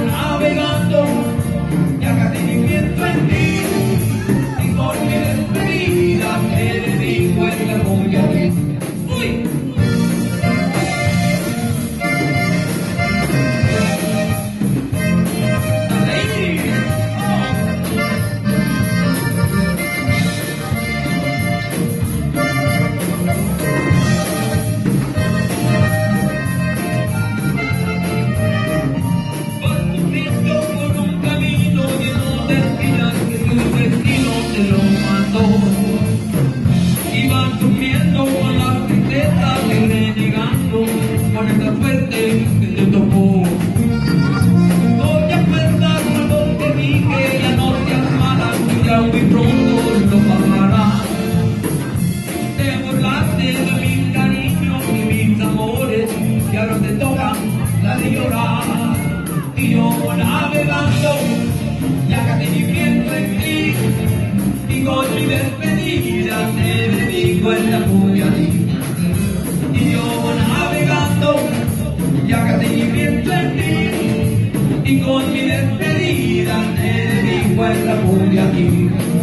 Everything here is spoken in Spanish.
navegando, ya casi ni pienso en Durmiendo con la tristeza y renegando con esta suerte que te tocó. No te acuerdas cuando te dije ya no seas mala, que ya muy pronto lo pagarás. Te burlaste de mis cariños y mis amores y ahora te toca la de llorar. Y yo navegando, ya casi ni pienso en ti. Y con mi despedida te cumbia a ti. Y yo navegando, ya casi ni pienso en ti. Y con mi despedida esta cumbia a ti.